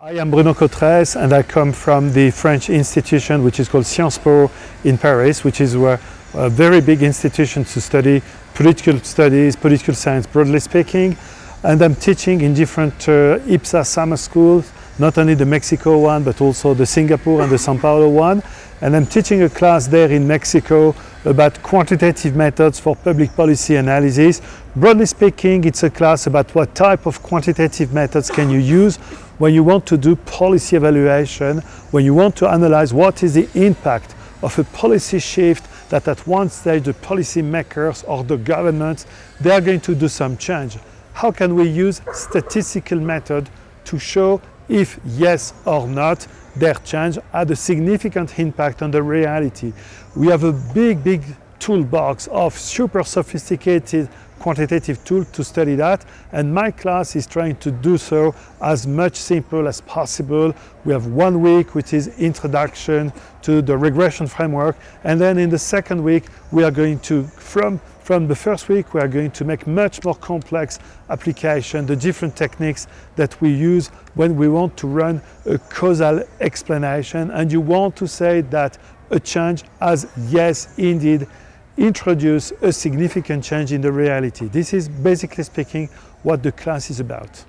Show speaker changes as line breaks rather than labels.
I'm Bruno Cautrès and I come from the French institution which is called Sciences Po in Paris, which is a, a very big institution to study political studies, political science broadly speaking. And I'm teaching in different uh, IPSA summer schools, not only the Mexico one, but also the Singapore and the Sao Paulo one. And I'm teaching a class there in Mexico about quantitative methods for public policy analysis. Broadly speaking, it's a class about what type of quantitative methods can you use when you want to do policy evaluation, when you want to analyze what is the impact of a policy shift that at one stage the policy makers or the governments, they are going to do some change. How can we use statistical method to show if yes or not their change had a significant impact on the reality. We have a big, big toolbox of super sophisticated quantitative tool to study that. And my class is trying to do so as much simple as possible. We have one week which is introduction to the regression framework. And then in the second week we are going to from from the first week we are going to make much more complex application, the different techniques that we use when we want to run a causal explanation. And you want to say that a change has yes indeed introduce a significant change in the reality. This is basically speaking what the class is about.